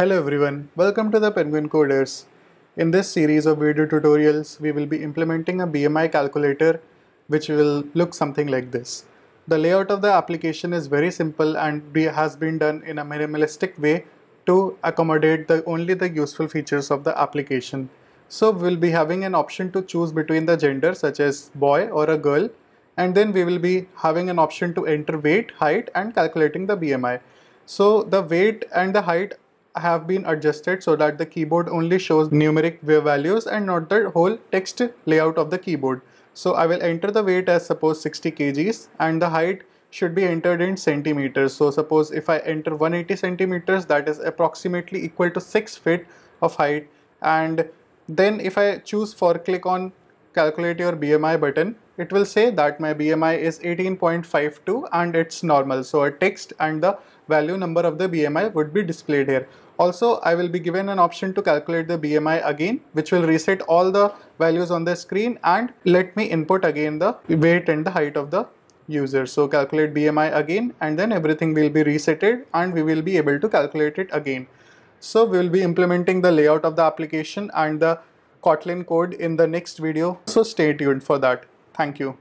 Hello everyone, welcome to the Penguin Coders. In this series of video tutorials, we will be implementing a BMI calculator which will look something like this. The layout of the application is very simple and has been done in a minimalistic way to accommodate the only the useful features of the application. So we'll be having an option to choose between the gender such as boy or a girl and then we will be having an option to enter weight, height and calculating the BMI. So the weight and the height have been adjusted so that the keyboard only shows numeric values and not the whole text layout of the keyboard. So I will enter the weight as suppose 60 kgs and the height should be entered in centimeters. So suppose if I enter 180 centimeters that is approximately equal to 6 feet of height and then if I choose for click on calculate your BMI button. It will say that my BMI is 18.52 and it's normal. So a text and the value number of the BMI would be displayed here. Also I will be given an option to calculate the BMI again which will reset all the values on the screen and let me input again the weight and the height of the user. So calculate BMI again and then everything will be resetted and we will be able to calculate it again. So we will be implementing the layout of the application and the Kotlin code in the next video. So stay tuned for that. Thank you.